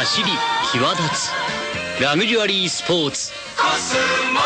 走り際立つ。ラグジュアリースポーツ。コスモ